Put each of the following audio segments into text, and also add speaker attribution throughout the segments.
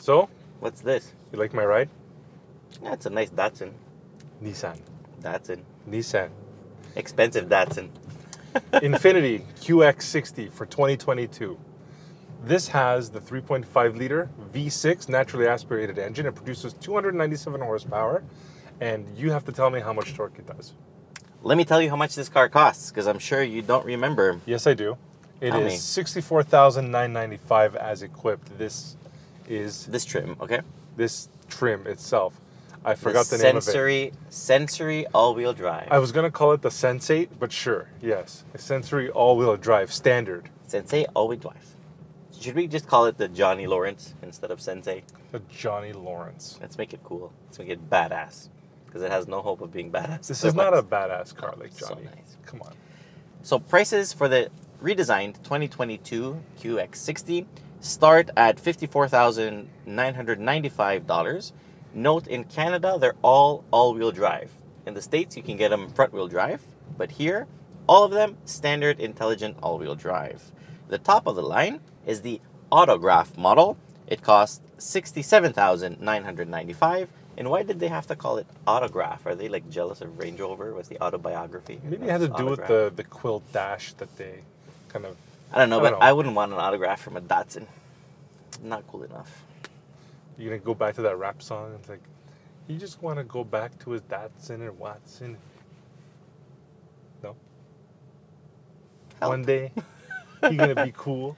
Speaker 1: So,
Speaker 2: What's this?
Speaker 1: you like my ride?
Speaker 2: Yeah, it's a nice Datsun.
Speaker 1: Nissan.
Speaker 2: Datsun.
Speaker 1: Nissan.
Speaker 2: Expensive Datsun.
Speaker 1: Infiniti QX60 for 2022. This has the 3.5 liter V6 naturally aspirated engine. It produces 297 horsepower, and you have to tell me how much torque it does.
Speaker 2: Let me tell you how much this car costs, because I'm sure you don't remember.
Speaker 1: Yes, I do. It
Speaker 2: Tell
Speaker 1: 64,995 as equipped. This is
Speaker 2: This trim, okay?
Speaker 1: this trim itself. I forgot the,
Speaker 2: the
Speaker 1: name of it.
Speaker 2: sensory, sensory all-wheel drive.
Speaker 1: I was gonna call it the Sensate, but sure, yes, a sensory all-wheel drive standard.
Speaker 2: Sensei all-wheel drive. Should we just call it the Johnny Lawrence instead of Sensei?
Speaker 1: The Johnny Lawrence.
Speaker 2: Let's make it cool. Let's make it badass. Because it has no hope of being badass.
Speaker 1: This is not a badass car like Johnny.
Speaker 2: So nice.
Speaker 1: Come on.
Speaker 2: So prices for the redesigned 2022 QX60 start at $54,995. Note in Canada, they're all all-wheel drive. In the States, you can get them front-wheel drive, but here, all of them standard intelligent all-wheel drive. The top of the line is the Autograph model. It costs $67,995. And why did they have to call it Autograph? Are they like jealous of Range Rover with the autobiography?
Speaker 1: Maybe it had to do with the the quilt dash that they kind of.
Speaker 2: I don't know,
Speaker 1: I
Speaker 2: but
Speaker 1: don't know.
Speaker 2: I wouldn't want an autograph from a Datsun. Not cool enough.
Speaker 1: You're gonna go back to that rap song. It's like, you just want to go back to his Datsun or Watson. No.
Speaker 2: Help.
Speaker 1: One day, you're gonna be cool.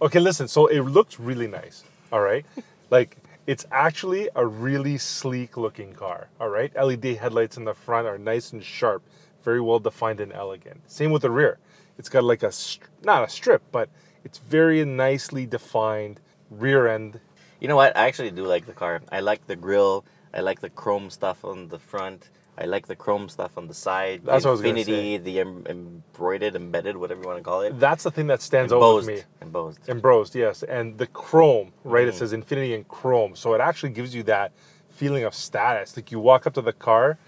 Speaker 1: Okay, listen. So it looks really nice. All right, like it's actually a really sleek looking car. All right, LED headlights in the front are nice and sharp, very well defined and elegant. Same with the rear. It's got like a not a strip, but it's very nicely defined rear end.
Speaker 2: You know what? I actually do like the car. I like the grill. I like the chrome stuff on the front. I like the chrome stuff on the side.
Speaker 1: That's
Speaker 2: the
Speaker 1: what I was gonna
Speaker 2: Infiniti, the em- embroidered, embedded, whatever you want to call it.
Speaker 1: That's the thing that stands out with me.
Speaker 2: Embossed.
Speaker 1: Embossed, yes, and the chrome, right? It
Speaker 2: Mhm.
Speaker 1: says Infiniti in chrome, so it actually gives you that feeling of status. Like you walk up to the car,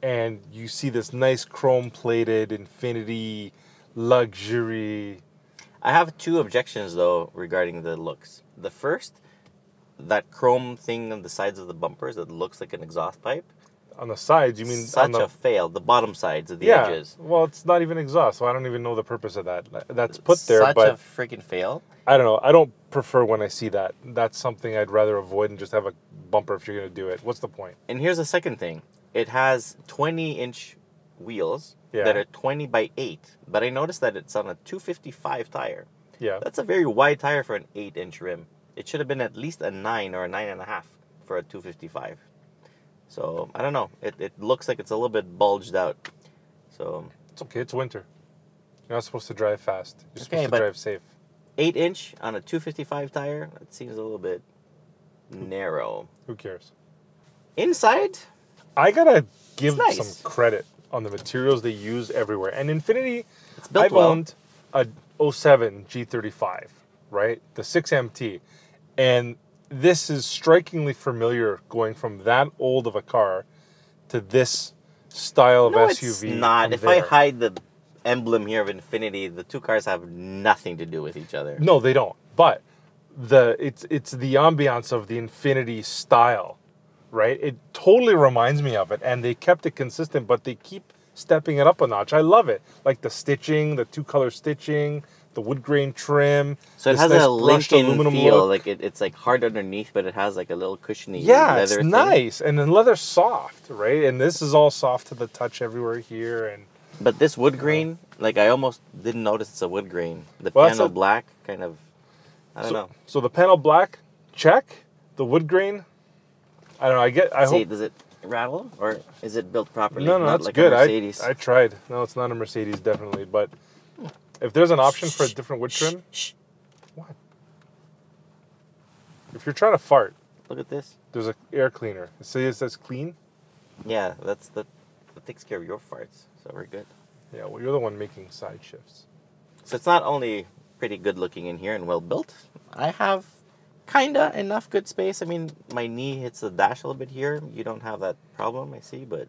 Speaker 1: and you see this nice chrome-plated Infiniti luxury.
Speaker 2: I have two objections though regarding the looks. The first, that chrome thing on the sides of the bumpers that looks like an exhaust pipe.
Speaker 1: On the sides, you mean
Speaker 2: such
Speaker 1: on the,
Speaker 2: a fail. The bottom sides of the
Speaker 1: yeah?
Speaker 2: edges.
Speaker 1: Well, it's not even exhaust, so I don't even know the purpose of that. That's put there,
Speaker 2: Such
Speaker 1: but
Speaker 2: a freaking fail.
Speaker 1: I don't know. I don't prefer when I see that. That's something I'd rather avoid and just have a bumper if you're gonna do it. What's the point?
Speaker 2: And here's the second thing. It has 20 inch wheels
Speaker 1: Yeah.
Speaker 2: that are 20 by 8, but I noticed that it's on a 255 tire.
Speaker 1: Yeah.
Speaker 2: That's a very wide tire for an 8 inch rim. It should have been at least a 9 or a 9.5 for a 255. So, I don't know. It, it looks like it's a little bit bulged out. So,
Speaker 1: It's okay. It's winter. You're not supposed to drive fast. You're
Speaker 2: Okay,
Speaker 1: supposed to drive safe.
Speaker 2: 8 inch on a 255 tire, that seems a little bit narrow.
Speaker 1: Who cares?
Speaker 2: Inside,
Speaker 1: I gotta give
Speaker 2: nice.
Speaker 1: some credit on the materials they use everywhere. And
Speaker 2: Infiniti,
Speaker 1: I've
Speaker 2: well.
Speaker 1: owned a 07 G35, right? The 6MT. And this is strikingly familiar going from that old of a car to this style of
Speaker 2: no,
Speaker 1: SUV.
Speaker 2: it's not. If I hide the emblem here of Infiniti, the two cars have nothing to do with each other.
Speaker 1: No, they don't. But the it's it's the ambiance of the Infiniti style, right? It totally reminds me of it, and they kept it consistent, but they keep stepping it up a notch. I love it, like the stitching, the two color stitching, the wood grain trim.
Speaker 2: So it has
Speaker 1: nice
Speaker 2: a Lincoln
Speaker 1: aluminum
Speaker 2: feel,
Speaker 1: look.
Speaker 2: like it, it's like hard underneath, but it has like a little cushiony
Speaker 1: yeah,
Speaker 2: leather
Speaker 1: it's
Speaker 2: thing.
Speaker 1: nice, and then leather soft, right? And this is all soft to the touch everywhere here, and
Speaker 2: But this wood grain, like I almost didn't notice it's a wood grain. The
Speaker 1: Well,
Speaker 2: piano
Speaker 1: a-
Speaker 2: black, kind of. I don't
Speaker 1: so,
Speaker 2: know.
Speaker 1: So the panel black, check. The wood grain, I don't know. I get. I
Speaker 2: See,
Speaker 1: hope.
Speaker 2: does it rattle or is it built properly?
Speaker 1: No, no,
Speaker 2: Not
Speaker 1: that's
Speaker 2: like
Speaker 1: good.
Speaker 2: A
Speaker 1: I. I tried. No, it's not a Mercedes, definitely. But if there's an option for a different wood trim, what? If you're trying to fart,
Speaker 2: look at this.
Speaker 1: there's an air cleaner. See, it says clean.
Speaker 2: Yeah, that's the that takes care of your farts, so we're good.
Speaker 1: Yeah, well, you're the one making side shifts.
Speaker 2: So it's not only pretty good looking in here and well built. I have kinda enough good space. I mean, my knee hits the dash a little bit here. You don't have that problem, I see, but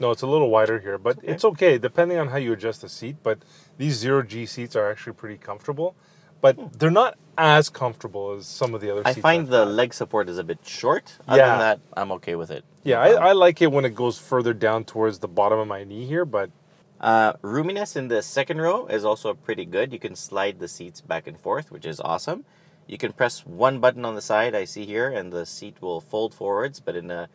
Speaker 1: No, it's a little wider here, but
Speaker 2: Okay.
Speaker 1: it's okay depending on how you adjust the seat. But these zero G seats are actually pretty comfortable. but they're not as comfortable as some of the other
Speaker 2: I find the
Speaker 1: had.
Speaker 2: leg support is a bit short. Other
Speaker 1: Yeah.
Speaker 2: than that, I'm okay with it.
Speaker 1: yeah, I, I like it when it goes further down towards the bottom of my knee here, but
Speaker 2: Uh, roominess in the second row is also pretty good. You can slide the seats back and forth, which is awesome. You can press one button on the side, I see here, and the seat will fold forwards, but in a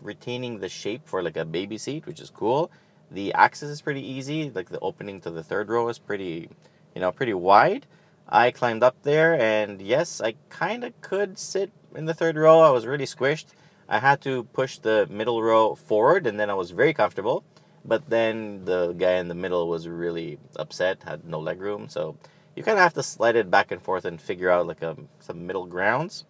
Speaker 2: retaining the shape for like a baby seat, which is cool. The access is pretty easy. Like the opening to the third row is pretty, you know, pretty wide. I climbed up there, and yes, I kind of could sit in the third row. I was really squished. I had to push the middle row forward, and then I was very comfortable. But then the guy in the middle was really upset, had no leg room. So you kind of have to slide it back and forth and figure out like a, some middle grounds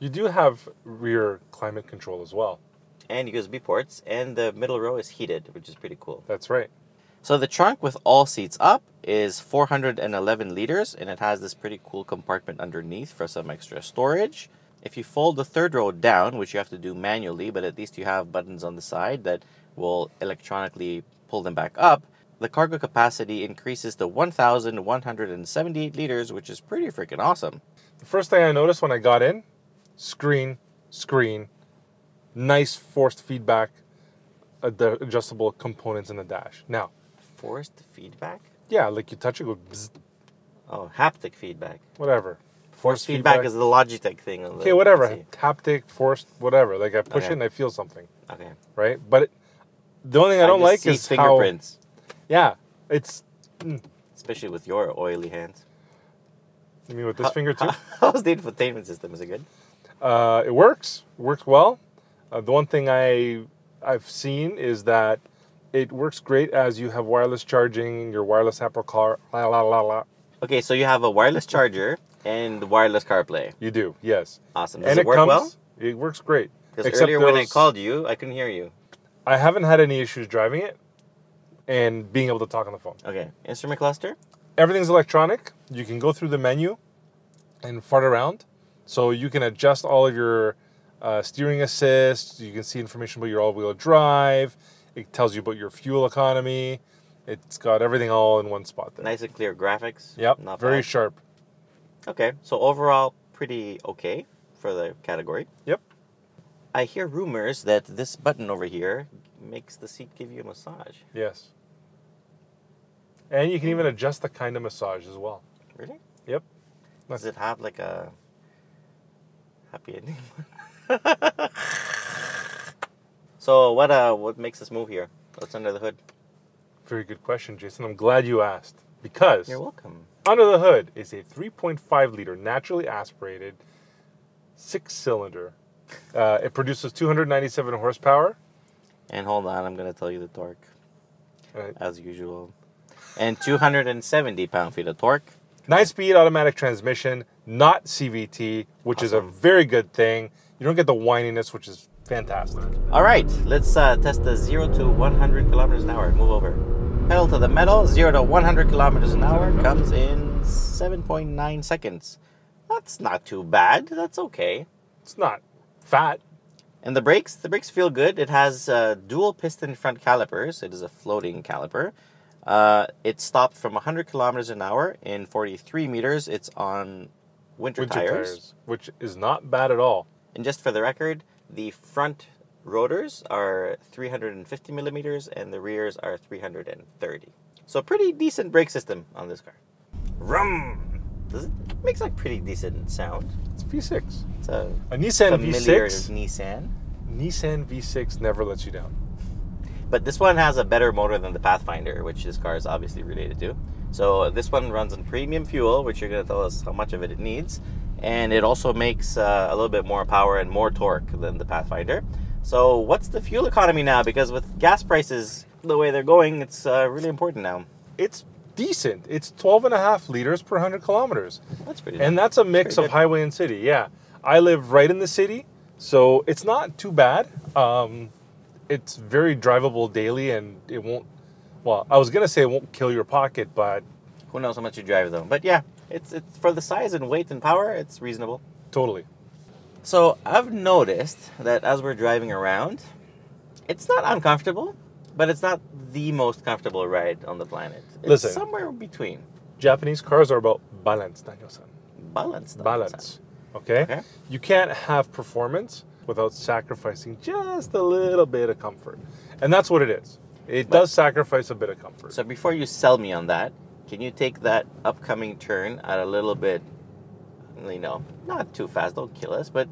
Speaker 1: you do have rear climate control as well.
Speaker 2: and USB ports. And the middle row is heated, which is pretty cool.
Speaker 1: That's right.
Speaker 2: So the trunk with all seats up is 411 liters and it has this pretty cool compartment underneath for some extra storage. If you fold the third row down, which you have to do manually, but at least you have buttons on the side that will electronically pull them back up, the cargo capacity increases to 1,178 liters, which is pretty freaking awesome.
Speaker 1: The first thing I noticed when I got in, screen, screen, nice forced feedback, uh, the adjustable components in the dash. Now,
Speaker 2: Forced feedback?
Speaker 1: yeah, like you touch it, go bzz,
Speaker 2: Oh, haptic feedback.
Speaker 1: whatever.
Speaker 2: Forced feedback, is the Logitech thing.
Speaker 1: Okay, whatever. Haptic, forced, whatever. Like I push
Speaker 2: Okay.
Speaker 1: it and I feel something,
Speaker 2: Okay.
Speaker 1: right? But it, the only thing I don't like is
Speaker 2: fingerprints,
Speaker 1: how. Yeah, it's.
Speaker 2: especially with your oily hands.
Speaker 1: You mean with this finger too?
Speaker 2: How's the infotainment system? Is it good?
Speaker 1: Uh, it works. Works well. Uh, the one thing I I've seen is that it works great as you have wireless charging, your wireless Apple Car, la la la la.
Speaker 2: Okay, so you have a wireless charger and wireless CarPlay.
Speaker 1: You do, yes.
Speaker 2: Awesome. Does
Speaker 1: and
Speaker 2: it, work well?
Speaker 1: It works great.
Speaker 2: Because earlier when I called you, I couldn't hear you.
Speaker 1: I haven't had any issues driving it and being able to talk on the phone.
Speaker 2: Okay, instrument cluster.
Speaker 1: Everything's electronic. You can go through the menu and fart around. So you can adjust all of your uh, steering assist. You can see information about your all-wheel drive. It tells you about your fuel economy. It's got everything all in one spot there.
Speaker 2: Nice and clear graphics.
Speaker 1: Yep,
Speaker 2: Not
Speaker 1: very
Speaker 2: bad.
Speaker 1: sharp.
Speaker 2: Okay, so overall pretty okay for the category.
Speaker 1: Yep.
Speaker 2: I hear rumors that this button over here makes the seat give you a massage.
Speaker 1: Yes. And you can even adjust the kind of massage as well.
Speaker 2: Really?
Speaker 1: Yep.
Speaker 2: Does it have like a happy ending? so what uh what makes this move here? What's under the hood?
Speaker 1: Very good question, Jason. I'm glad you asked because
Speaker 2: You're welcome.
Speaker 1: under the hood is a 3.5 liter naturally aspirated six cylinder. Uh, it produces 297 horsepower.
Speaker 2: And hold on, I'm gonna tell you the torque
Speaker 1: Right.
Speaker 2: as usual. And 270 pound feet of torque.
Speaker 1: Nine speed automatic transmission, not CVT, which is a very good thing. You don't get the whininess, which is fantastic.
Speaker 2: All right, let's uh, test the zero to 100 kilometers an hour. Move over. Pedal to the metal. Zero to 100 kilometers an hour comes in 7.9 seconds. That's not too bad. That's okay.
Speaker 1: It's not fat.
Speaker 2: And the brakes, the brakes feel good. It has uh, dual piston front calipers. It is a floating caliper. Uh, it stopped from 100 kilometers an hour in 43 meters. It's on winter,
Speaker 1: Winter
Speaker 2: tires.
Speaker 1: tires, which is not bad at all.
Speaker 2: And just for the record, the front rotors are 350 millimeters and the rears are 330. So pretty decent brake system on this car. Rum. Does it makes like pretty decent sound?
Speaker 1: It's V6.
Speaker 2: It's a
Speaker 1: A Nissan
Speaker 2: familiar
Speaker 1: V6.
Speaker 2: Nissan.
Speaker 1: Nissan V6 never lets you down.
Speaker 2: But this one has a better motor than the Pathfinder, which this car is obviously related to. So this one runs on premium fuel, which you're going to tell us how much of it it needs. And it also makes uh, a little bit more power and more torque than the Pathfinder. So what's the fuel economy now? Because with gas prices the way they're going, it's uh, really important now.
Speaker 1: It's decent. It's 12 and a half liters per 100 kilometers.
Speaker 2: That's pretty.
Speaker 1: And that's a mix of
Speaker 2: good.
Speaker 1: highway and city. Yeah. I live right in the city, so it's not too bad. Um, it's very drivable daily and it won't, well, I was going to say it won't kill your pocket, but
Speaker 2: Who knows how much you drive though? But yeah, it's it's for the size and weight and power, it's reasonable.
Speaker 1: totally.
Speaker 2: So I've noticed that as we're driving around, it's not uncomfortable, but it's not the most comfortable ride on the planet. It's
Speaker 1: Listen.
Speaker 2: somewhere in between.
Speaker 1: Japanese cars are about balance, Daniel-san.
Speaker 2: balance.
Speaker 1: balance. Okay?
Speaker 2: Okay.
Speaker 1: You can't have performance without sacrificing just a little bit of comfort. And that's what it is. It
Speaker 2: But-
Speaker 1: does sacrifice a bit of comfort.
Speaker 2: So before you sell me on that, can you take that upcoming turn at a little bit, you know, not too fast, don't kill us, but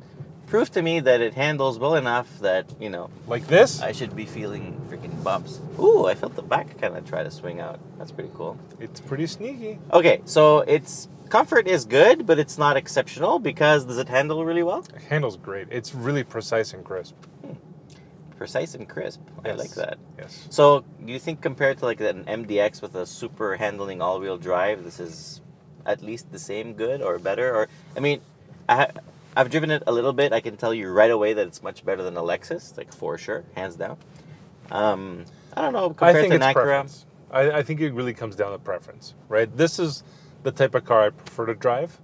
Speaker 2: prove to me that it handles well enough that, you know,
Speaker 1: like this,
Speaker 2: I should be feeling freaking bumps. Ooh, I felt the back kind of try to swing out. That's pretty cool.
Speaker 1: it's pretty sneaky.
Speaker 2: Okay, so it's comfort is good, but it's not exceptional because does it handle really well?
Speaker 1: It handles great. It's really precise and crisp. Hmm.
Speaker 2: Precise and crisp. I like that.
Speaker 1: Yes.
Speaker 2: So, do you think compared to like an MDX with a super handling all-wheel drive, this is at least the same good or better? Or I mean, I I've driven it a little bit. I can tell you right away that it's much better than a Lexus, like for sure, hands down. Um, I don't know
Speaker 1: I
Speaker 2: compared
Speaker 1: think
Speaker 2: to an Acura.
Speaker 1: I, I think it really comes down to preference, right? This is the type of car I prefer to drive.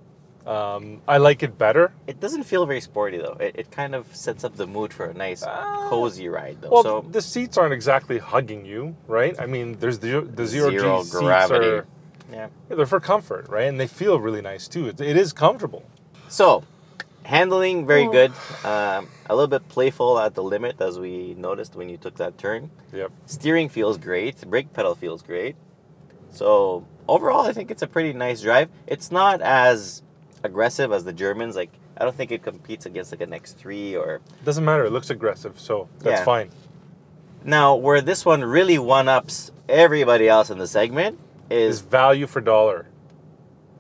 Speaker 1: Um, I like it better.
Speaker 2: It doesn't feel very sporty though. It, it kind of sets up the mood for a nice,
Speaker 1: Ah.
Speaker 2: cozy ride though.
Speaker 1: Well,
Speaker 2: so
Speaker 1: the seats aren't exactly hugging you, right? I mean, there's the the zero,
Speaker 2: Zero
Speaker 1: G
Speaker 2: gravity.
Speaker 1: seats are
Speaker 2: yeah.
Speaker 1: they're for comfort, right? And they feel really nice too. It, it is comfortable.
Speaker 2: So, handling very
Speaker 1: Oh.
Speaker 2: good. Um, a little bit playful at the limit, as we noticed when you took that turn.
Speaker 1: Yep.
Speaker 2: Steering feels great. Brake pedal feels great. So overall, I think it's a pretty nice drive. It's not as aggressive as the Germans. Like I don't think it competes against like an X3 or
Speaker 1: Doesn't matter. It looks aggressive, so that's
Speaker 2: Yeah.
Speaker 1: fine.
Speaker 2: now where this one really one ups everybody else in the segment
Speaker 1: Is
Speaker 2: is
Speaker 1: value for dollar.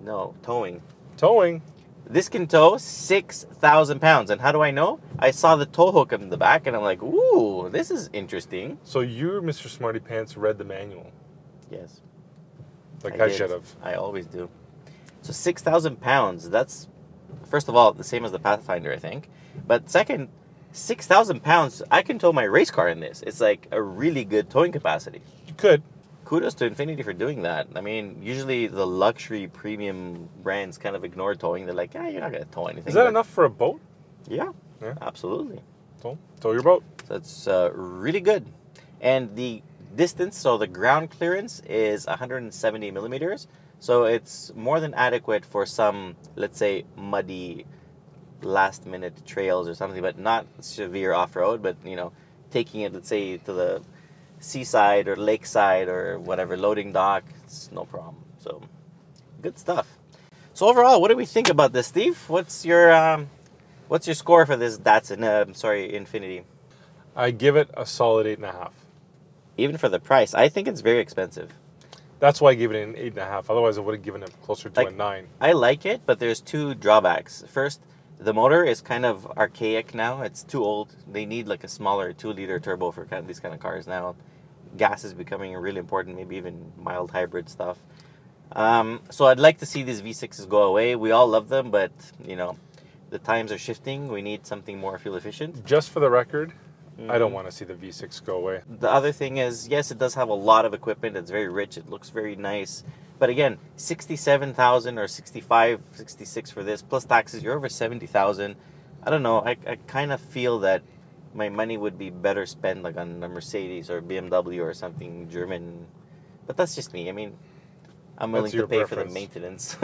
Speaker 2: no towing.
Speaker 1: Towing.
Speaker 2: This can tow six thousand pounds, and how do I know? I saw the tow hook in the back, and I'm like, "Ooh, this is interesting."
Speaker 1: So you, Mr. Smarty Pants, read the manual,
Speaker 2: Yes,
Speaker 1: like I,
Speaker 2: did.
Speaker 1: should have.
Speaker 2: I always do. So six thousand pounds. That's first of all the same as the Pathfinder, I think. But second, six thousand pounds. I can tow my race car in this. It's like a really good towing capacity.
Speaker 1: You could.
Speaker 2: Kudos to Infiniti for doing that. I mean, usually the luxury premium brands kind of ignore towing. They're like, yeah, you're not gonna tow anything."
Speaker 1: Is that
Speaker 2: But
Speaker 1: enough for a boat?
Speaker 2: Yeah,
Speaker 1: Yeah.
Speaker 2: absolutely.
Speaker 1: Tow, tow your boat.
Speaker 2: That's uh, really good. And the distance, so the ground clearance is 170 millimeters. So it's more than adequate for some, let's say, muddy last minute trails or something, but not severe off road. But, you know, taking it, let's say, to the seaside or lakeside or whatever, loading dock, it's no problem. So good stuff. So overall, what do we think about this, Steve? What's your um, what's your score for this Datsun? Uh, sorry, Infiniti.
Speaker 1: I give it a solid eight and a half.
Speaker 2: even for the price, I think it's very expensive.
Speaker 1: That's why I gave it an eight and a half. Otherwise, I would have given it closer to
Speaker 2: Like-
Speaker 1: a nine.
Speaker 2: I like it, but there's two drawbacks. First, the motor is kind of archaic now. It's too old. They need like a smaller two liter turbo for kind of these kind of cars now. Gas is becoming really important, maybe even mild hybrid stuff. Um, so I'd like to see these V6s go away. We all love them, but you know, the times are shifting. We need something more fuel efficient.
Speaker 1: Just for the record, I don't
Speaker 2: Mhm.
Speaker 1: want to see the V6 go away.
Speaker 2: The other thing is, yes, it does have a lot of equipment. It's very rich. It looks very nice. But again, 67,000 or 65, 66 for this, plus taxes, you're over 70,000. I don't know. I, I kind of feel that my money would be better spent like on a Mercedes or BMW or something German. But that's just me. I mean, I'm willing to pay for the maintenance.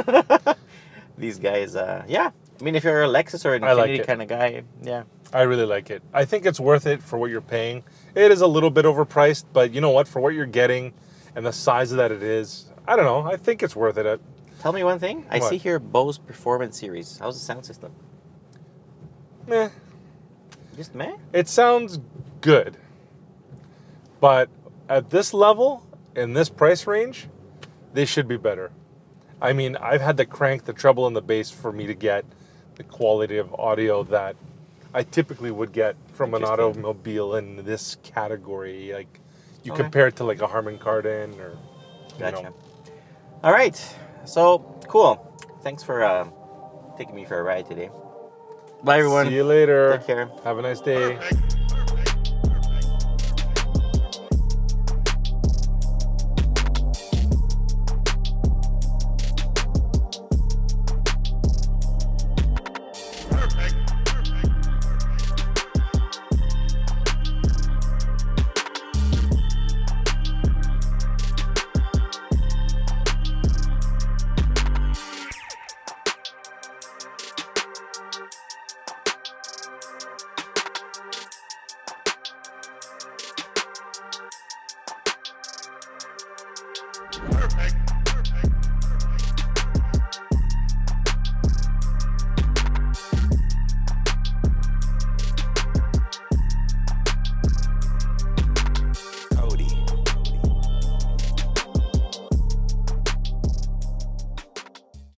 Speaker 2: These guys, uh, yeah. I mean, if you're a Lexus or an
Speaker 1: I like Infiniti
Speaker 2: kind of guy, yeah.
Speaker 1: I really like it. I think it's worth it for what you're paying. It is a little bit overpriced, but you know what? For what you're getting and the size of that it is, I don't know. I think it's worth it.
Speaker 2: Tell me one thing. I see here Bose Performance Series. How's the sound system?
Speaker 1: Meh.
Speaker 2: Just meh?
Speaker 1: It sounds good, but at this level, in this price range, they should be better. I mean, I've had to crank the treble and the bass for me to get the quality of audio that I typically would get from an automobile in this category. Like you
Speaker 2: Okay.
Speaker 1: compare it to like a Harman Kardon or you
Speaker 2: Gotcha.
Speaker 1: know.
Speaker 2: All right. So cool. Thanks for uh, taking me for a ride today. Bye, everyone.
Speaker 1: See you later.
Speaker 2: Take care.
Speaker 1: Have a nice day.
Speaker 3: Perfect.